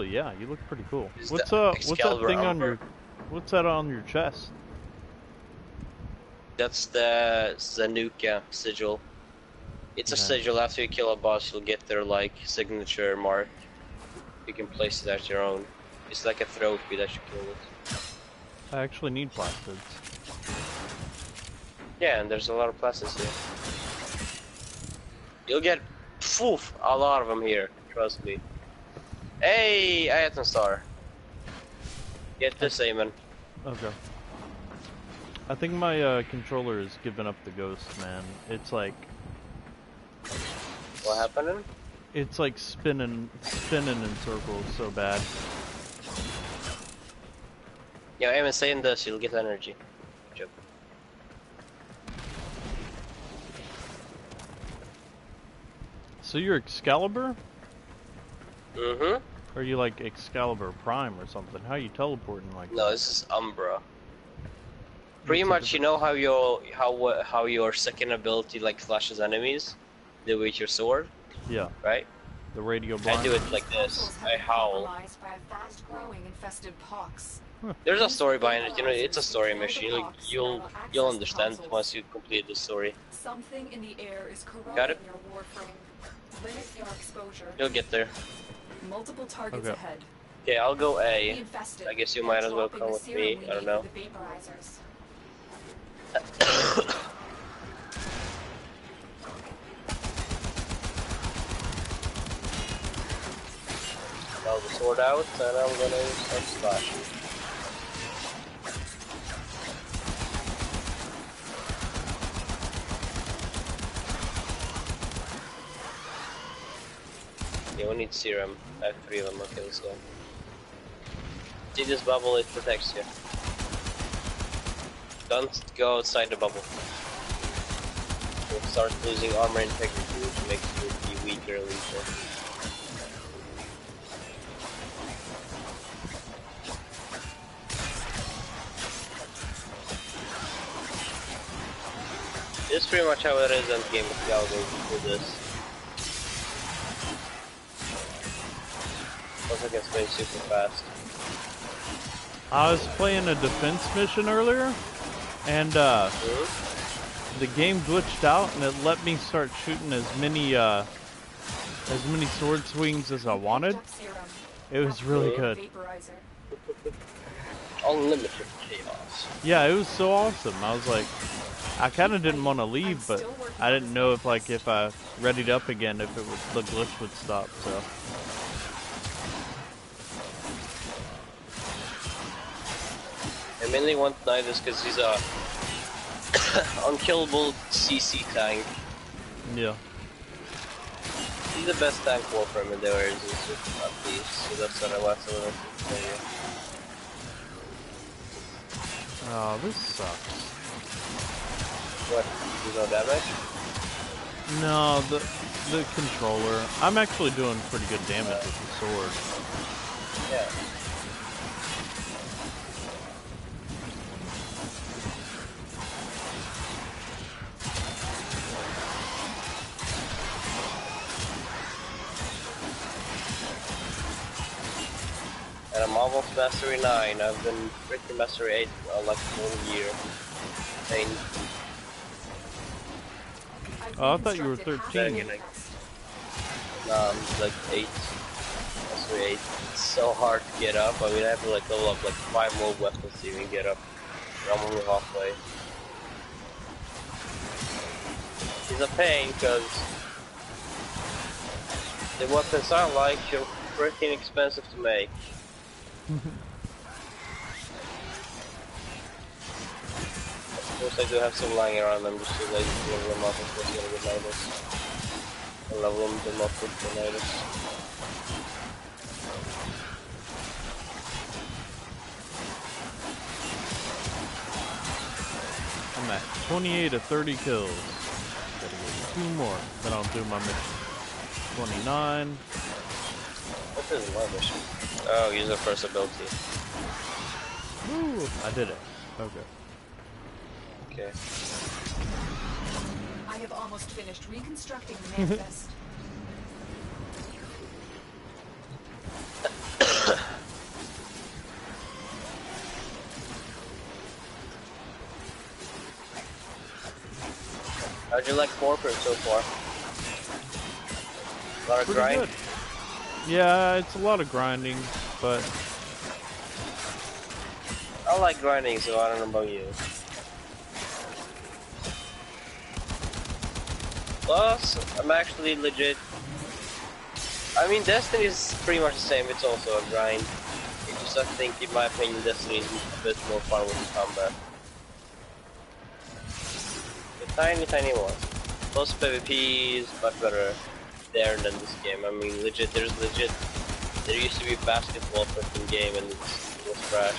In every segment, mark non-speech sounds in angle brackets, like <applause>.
yeah, you look pretty cool. Is What's the uh, what's that thing on your, what's that on your chest? That's the Zanuka sigil. It's a sigil. After you kill a boss, you'll get their like signature mark. You can place it as your own. It's like a trophy that you kill with. I actually need plastids. Yeah, and there's a lot of places here. You'll get poof, a lot of them here. Trust me. Hey, Ayatan Star. Get this, Aemon. Okay. I think my uh, controller is giving up the ghost, man. It's like What happening? it's like spinning, spinning in circles so bad. Yeah, Aemon, saying this, you'll get energy. Job. So you're Excalibur? Mm-hmm. Or are you like Excalibur Prime or something? How are you teleporting like No, that? this is Umbra. Pretty What's much, you know how your how how your second ability like flashes enemies, do with your sword, Yeah, right? the radio I do it like this. I howl. compromised by a fast-growing infested pox. There's a story behind it. You know, it's a story mission. You'll you'll you'll understand once you complete the story. Something in the air is corroding Got it. your warframe. Limit your exposure. You'll get there. Multiple targets Okay. ahead. Okay, I'll go Be A. infested. I guess you might as well dropping come the with serum me. we I don't know. The vaporizers. <coughs> I'll the sword out, and I'm gonna use some slashing. We need serum. I have three of them. Okay, let's go. See this bubble? It protects you. Don't go outside the bubble. You'll start losing armor integrity, which makes you be weaker and. This is pretty much how it is in Game of Galgo with this. Also gets way super fast. I was playing a defense mission earlier, and uh, Mhm. the game glitched out, and it let me start shooting as many uh, as many sword swings as I wanted. Picked up serum. It was really good. Vaporizer. <laughs> Unlimited chaos. Yeah, it was so awesome. I was like, I kind of didn't want to leave, but I didn't know if like if I readied up again, if it would the glitch would stop. So I mainly want Nidus because he's a <coughs> unkillable CC tank. yeah, He's the best tank warframe in there is, at least, so that's what I want to tell you. oh, this sucks. What? Do no damage? No, the the controller. I'm actually doing pretty good damage with the sword. Yeah. Mastery 9. I've been freaking Mastery 8 for uh, like one year. Pain. Oh, I thought you were 13. half No, I'm like 8. Mastery 8. It's so hard to get up. I mean, I have to like level up like 5 more weapons to even get up. I'm only halfway. It's a pain because the weapons I like are freaking expensive to make. Of course, I do have some lying around. I'm just too lazy to level them up. Course, I'm gonna get Nidus. I'll level them up with the Nidus. I'm at 28 of 30 kills. Gotta get two more, then I'll do my mission. 29. What is my mission? Oh, use the first ability. Woo! I did it. Okay. Okay. I have almost finished reconstructing the manifest. <laughs> How'd you like Morpher so far? A lot of grind? Good. Yeah, it's a lot of grinding, but I like grinding, so I don't know about you. Plus, I'm actually legit. I mean, Destiny is pretty much the same. It's also a grind. It's just I think, in my opinion, Destiny is a bit more fun with the combat. The tiny, tiny one. Plus PvP is much better there than this game. I mean, legit. There's legit. There used to be a basketball freaking game, and it's, it was trash.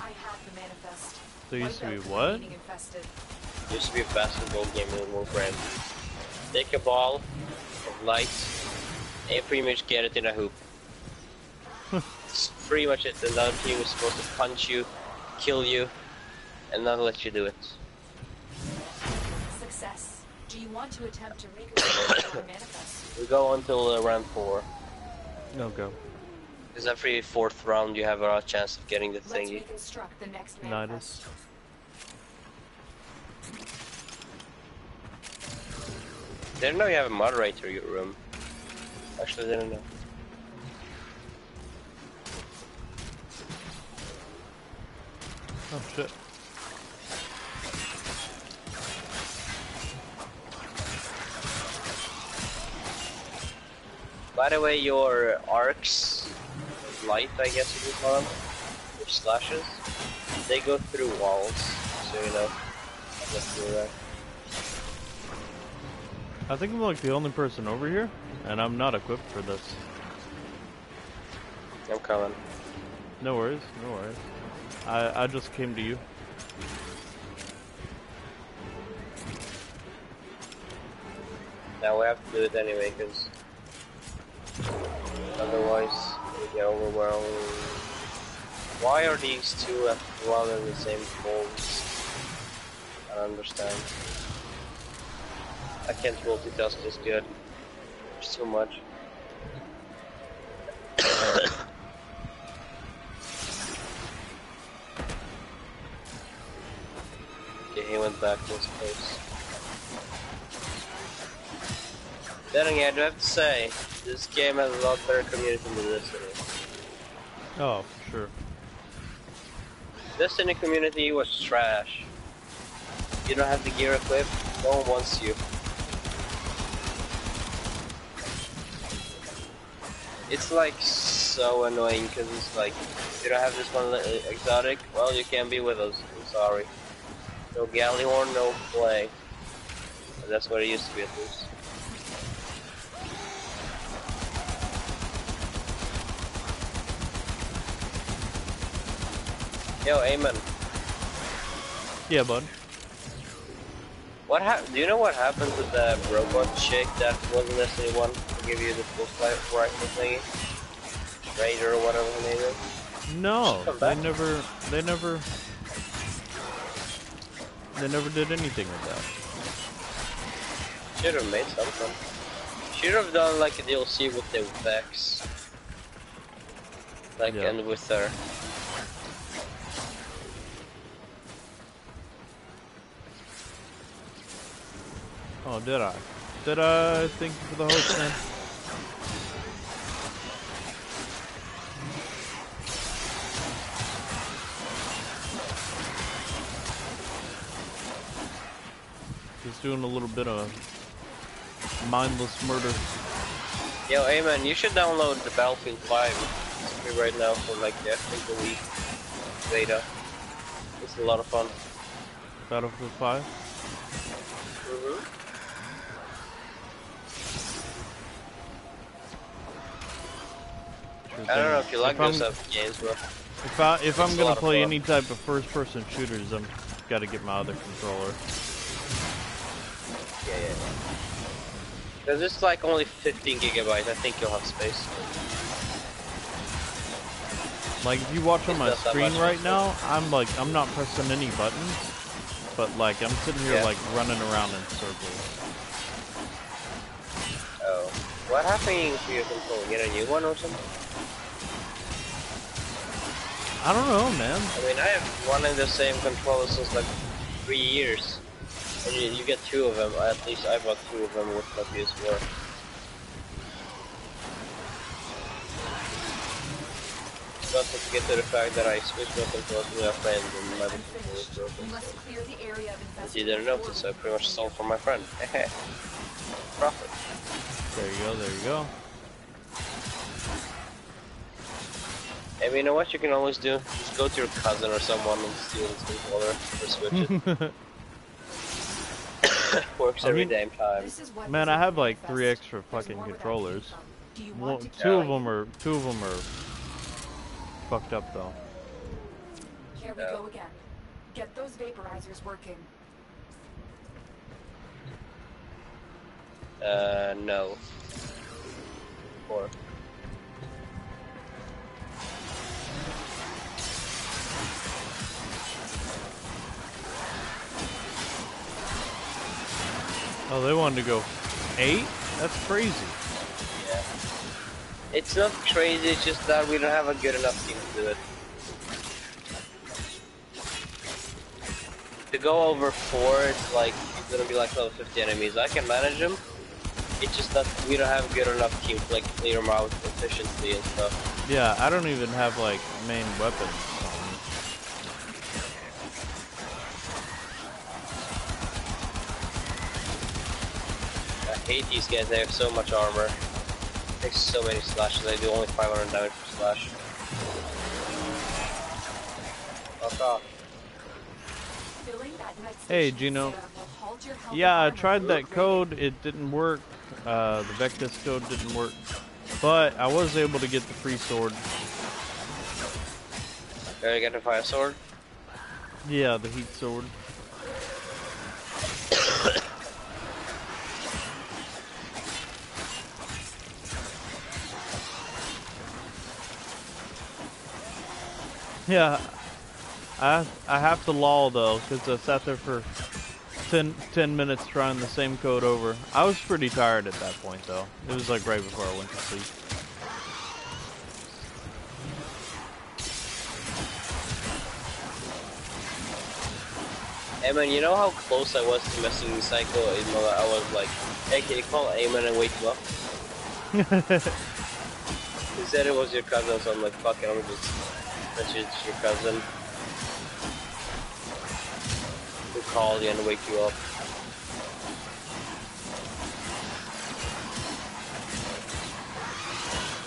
I have the manifest. there used to be Wipe out the what? remaining infested. used to be a basketball game in Warframe. Take a ball of light and pretty much get it in a hoop. <laughs> It's pretty much it. Another team is supposed to punch you, kill you, and not let you do it. Success. Do you want to attempt to <coughs> recreate your manifest? We go until uh, round four. no go. Because every fourth round you have a chance of getting the Let's thingy. reconstruct the next Nidus. manifest. Didn't know you have a moderator in your room. Actually, didn't know. Oh shit. By the way, your arcs, light, I guess you could call them, your slashes, they go through walls, so you know. Just do that. I think I'm like the only person over here, and I'm not equipped for this. I'm coming. No worries, no worries. I I just came to you. Now we have to do it anyway, because otherwise we get overwhelmed. Why are these two at one and the same poles? I understand. I can't multitask this good. There's too much. <coughs> okay, he went back to his place. Then again, I do have to say, this game has a lot better community than Destiny. Oh, for sure. Destiny community was trash. You don't have the gear equipped, no one wants you. It's like so annoying because it's like, you don't have this one uh, exotic, well you can't be with us, I'm sorry. No Gjallarhorn, no play. That's what it used to be at least. Yo, Aemon. Yeah, bud. What hap- Do you know what happened to the robot chick that wasn't Destiny 1 to give you the full flight rifle thingy? Raider or whatever her name is? No, they never, they never, they never did anything with that. Should have made something. Should have done like a DLC with the Vex. Like, Yeah. and with her. Oh, did I? Did I? Thank you for the host, man. Just doing a little bit of mindless murder. Yo, Aemon, you should download the Battlefield 5. It's free right now for like, I think a week. Beta. It's a lot of fun. Battlefield 5. I don't know if you like I'm- those type of games, bro. If I if It's I'm gonna play any type of first-person shooters, I'm got to get my other controller. Yeah, yeah. yeah. Because it's like only 15 gigabytes. I think you'll have space. Like if you watch on my It's not that screen right now, I'm like I'm not pressing any buttons, but like I'm sitting here Yeah. like running around in circles. Oh. What happened to your controller? Get a new one or something? I don't know, man. I mean, I have one and the same controller since like three years. And you, you get two of them. At least I bought two of them with my PS4. Not to forget to the fact that I switched my controls with a friend and my I'm controller was broken. Must clear the area of As infested you didn't notice, I pretty much stole from my friend. <laughs> Profit. There you go, there you go. Hey, but you know what you can always do? Just go to your cousin or someone and steal his controller or switch it. <laughs> Works I every mean- damn time. This is what Man, I have like three extra fucking more where that controllers. came from. Do you Well, two of them are two of them are fucked up though. Here we go again. Get those vaporizers working. Uh, no. Four. Oh, they wanted to go eight? That's crazy. Yeah. It's not crazy, it's just that we don't have a good enough team to do it. To go over four, it's like, it's gonna be like level 50 enemies. I can manage them. It's just that we don't have a good enough team to like clear them out efficiently and stuff. Yeah, I don't even have like main weapons. I hate these guys, they have so much armor. Takes so many slashes, I do only 500 damage per slash. Fuck off. Filling that next Hey, Gino. serum will halt your health Yeah, I tried that code. It didn't work. Uh, the Vectis code didn't work. But I was able to get the free sword. Are you gonna fire sword? Yeah, the heat sword. <coughs> Yeah, I I have to lull though, because I sat there for 10, 10 minutes trying the same code over. I was pretty tired at that point though. It was like right before I went to sleep. Hey man, you know how close I was to messing the cycle I was like, hey, can you call Aemon and wake him up? <laughs> He said it was your cousin, so I'm like, fuck it, I'm just message your cousin. Who called you and wake you up.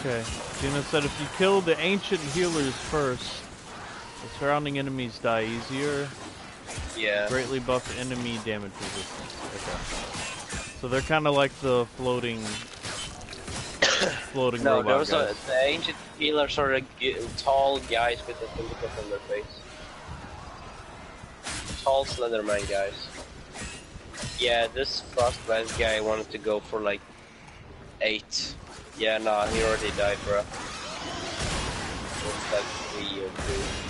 Okay. Gina said if you kill the ancient healers first, the surrounding enemies die easier. Yeah. Greatly buff enemy damage resistance. Okay. So they're kind of like the floating, <coughs> floating No, robot there was a, guys. the ancient healers are tall guys with the tentacles on their face. Tall Slenderman guys. Yeah, this Frostblast guy wanted to go for like eight. Yeah, nah, he already died, bro. Like three or two.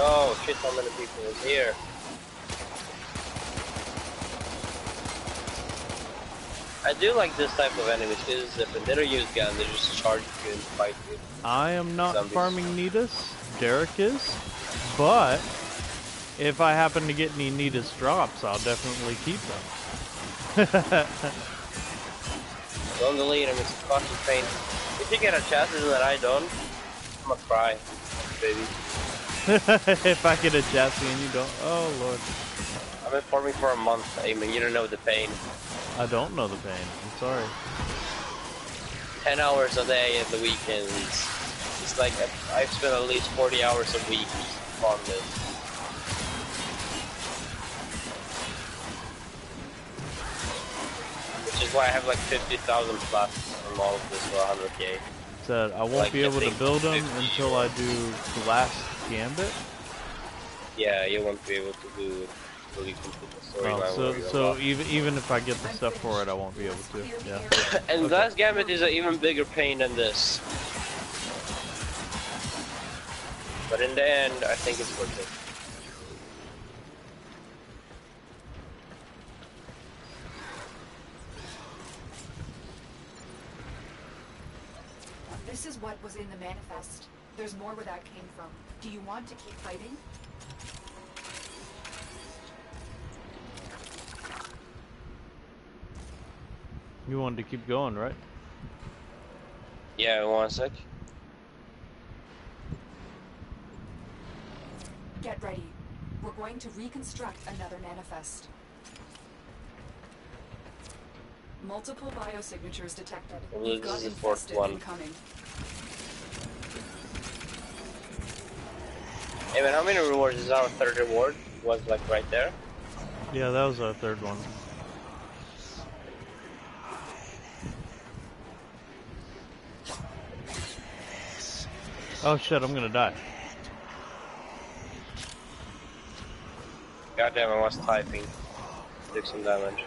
Oh shit, how many people is here? I do like this type of enemies because if they don't use guns, they just charge you and fight you. I am not Zombies. farming Nidus. Derek is, but if I happen to get any Nidus drops, I'll definitely keep them. Don't delete them, it's fucking pain. If you get a chance that I don't, I'm gonna cry, baby. <laughs> if I get a chassis and you don't, oh lord, I've been farming for a month, I mean, you don't know the pain. I don't know the pain. I'm sorry. 10 hours a day at the weekends. It's like I've spent at least 40 hours a week on this. Which is why I have like 50,000 plus from all of this for 100k that I won't like be able to build them until I do the last gambit. Yeah, you won't be able to do it until you complete the. Oh, so so even even if I get the stuff for it, I won't be able to. Yeah. and okay. last gambit is an even bigger pain than this. But in the end, I think it's worth it. Is what was in the manifest. There's more where that came from. Do you want to keep fighting? You wanted to keep going, right? Yeah, one sec. Get ready. We're going to reconstruct another manifest. Multiple biosignatures detected. Well, We've got the fourth infested one. incoming. Hey man, how many rewards is our third reward? Was like right there. Yeah, that was our third one. Oh shit, I'm gonna die. Goddamn, I was typing. Took some damage.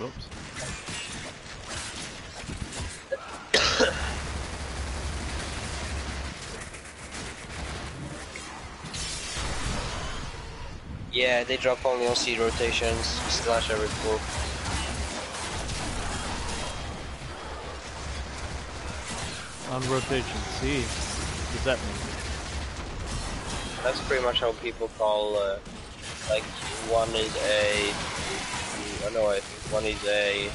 Whoops. Yeah, they drop only on C rotations, slash every four. On rotation C. What does that mean? That's pretty much how people call, uh, like, one is a, I know, I think one is a,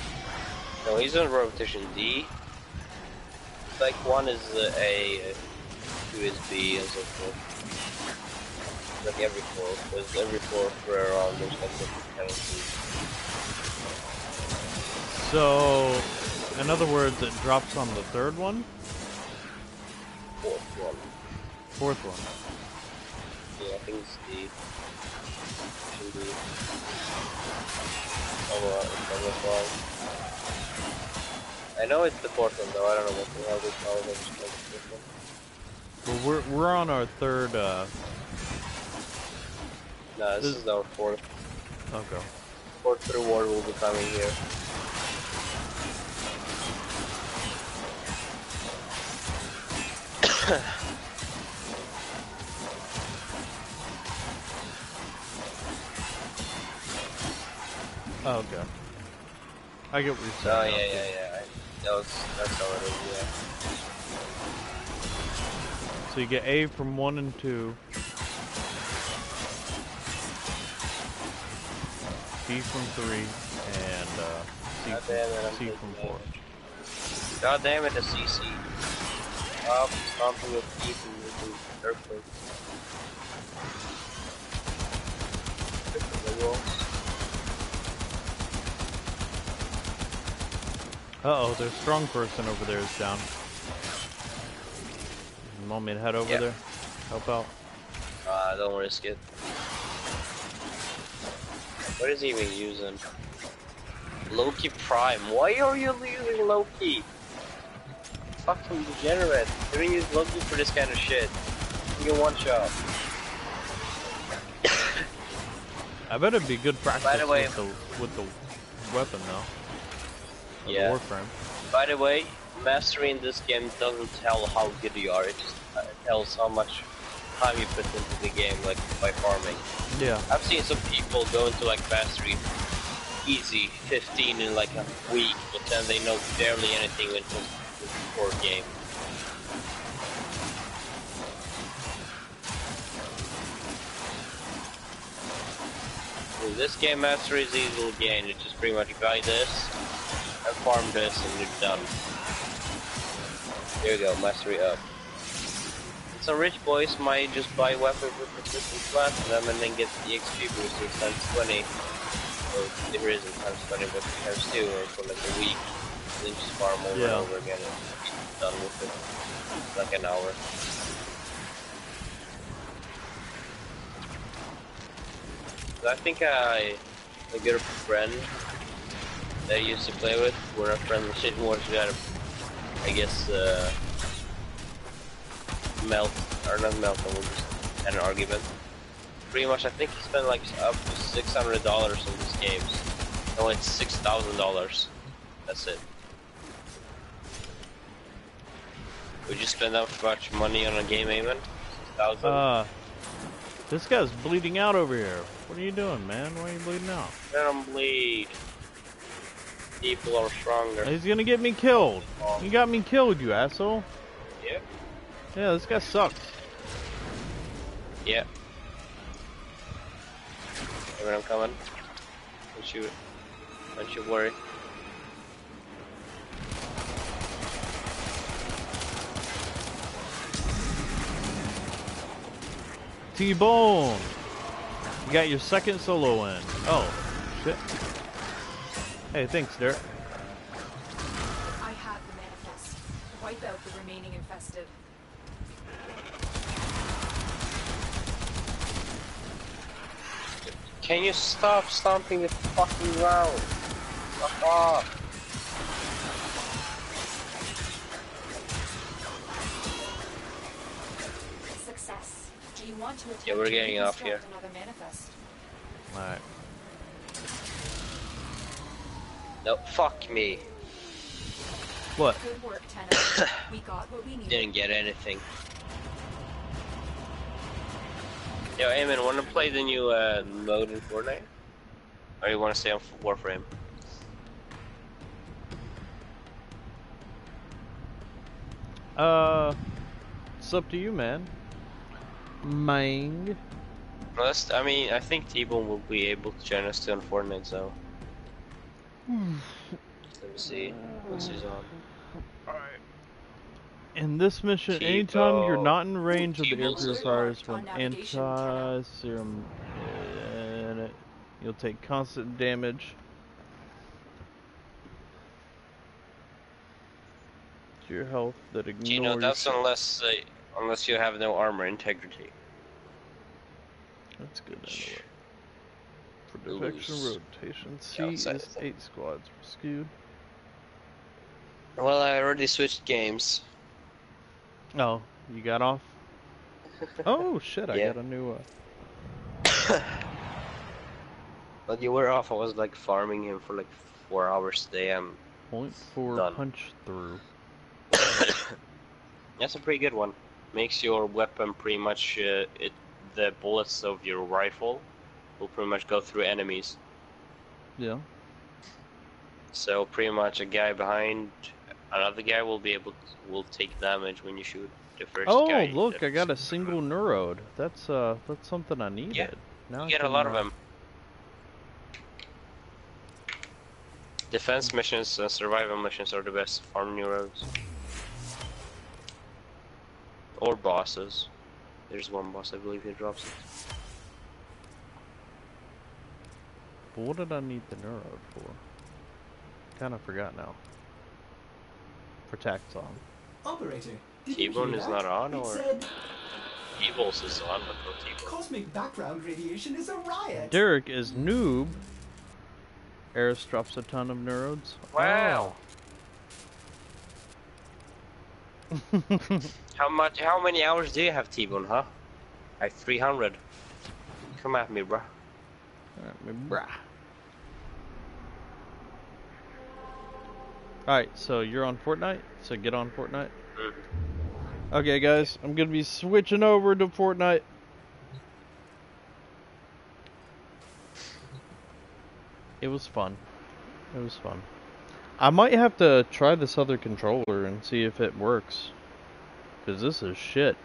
no, he's on rotation D. Like, one is uh, A, two is B, and so forth. Like every four, because every four a round there's like different. So, in other words, it drops on the third one? Fourth one. Fourth one. Yeah, I think it's the... Should be. Oh, if I'm. I know it's the fourth one though, I don't know what the hell they call it. I just call it the fifth one. Well, we're, we're on our third, uh, No, this This- is our fourth. okay. Fourth reward will be coming here. Oh, <coughs> okay. I get what you're Oh, yeah, yeah, yeah. That was, that's how it is, yeah. So you get A from 1 and 2. B from 3, and uh, C, God from, it, C from 4. damage. God damn it, the CC. Oh, stomping with teeth and making earthquakes. Tripping the walls. Uh-oh, their strong person over there is down. You want me to head over Yeah. there? Help out? Ah, don't risk it. What is he even using? Loki Prime. Why are you using Loki? Fucking degenerate. You don't use Loki for this kind of shit. You get one shot. I bet it'd be good practice By the way- with, the, with the weapon, though. Yeah. The Warframe. By the way, mastering this game doesn't tell how good you are. It just uh, tells how much time you put into the game, like by farming. Yeah. I've seen some people go into like mastery easy 15 in like a week, but then they know barely anything when it comes to the core game. This game mastery is easily gained. It's just pretty much buy this and farm this and you're done. There you go, mastery up. Some rich boys might just buy weapons with persistent platinum and then get the XP booster times 20. Or there isn't times 20, but times 2 or for like a week. And then just farm over Yeah. and over again and done with it. Like an hour. I think I, a good friend that I used to play with, where a friend didn't want to, I guess, uh, melt, or not melt, but we just had an argument. Pretty much, I think he spent like up to $600 on these games. Oh, it's six thousand dollars. That's it. Would you spend that much money on a game, Aemon? Six thousand. Uh, this guy's bleeding out over here. What are you doing, man? Why are you bleeding out? Let him bleed. People are stronger. He's gonna get me killed. You got me killed, you asshole. Yeah. Yeah, this guy sucks. Yeah. Aemon, I'm coming. Don't you, don't you worry. T-Bone! You got your second solo in. Oh, shit. Hey, thanks, Derek. I have the manifest. Wipe out the remaining infested. Can you stop stomping the fucking ground? Fuck off. Success. Do you want to attempt Yeah, we're getting off here. reconstruct Another manifest? Alright. No, fuck me. What? Good work, <coughs> we got what we. Didn't get anything. Yo, Aemon, wanna play the new uh, mode in Fortnite? Or you wanna stay on Warframe? Uh, it's up to you, man. Mang. Plus, I mean, I think T-Bone will be able to join us too on Fortnite, so. Let me see. What's he's on? In this mission, Keep anytime you're not in range of the air purifiers from anti-serum, you'll take constant damage. To your health that ignores. You know, that's unless uh, unless you have no armor integrity. That's good anyway. For Ooh, defection rotation, C outside is eight squads skewed. Well, I already switched games. Oh, you got off? <laughs> oh shit! I Yeah. got a new. Uh, <coughs> But you were off. I was like farming him for like four hours a day. I'm. point four Done. punch through. <coughs> That's a pretty good one. Makes your weapon pretty much uh, it. The bullets of your rifle will pretty much go through enemies. Yeah. So pretty much a guy behind another guy will be able to, will take damage when you shoot the first Oh, guy. look! I got a single neurode. That's uh, that's something I needed. Now I You get a lot of uh, them. Defense missions and survival missions are the best. Farm neurodes. Or bosses. There's one boss I believe he drops it. But what did I need the neurode for? Kind of forgot now. For Taxon. Operator, did T-Bone is not on, or- said Evils is on, but no T-Bone. cosmic background radiation is a riot. Derek is noob. Eris drops a ton of neurodes. Wow. <laughs> How much? How many hours do you have, T-Bone? Huh? Like 300. Come at me, bruh. Alright, me brah. Alright, so you're on Fortnite? So get on Fortnite? Mhm. Okay, guys, I'm gonna be switching over to Fortnite. It was fun. It was fun. I might have to try this other controller and see if it works. Because this is shit.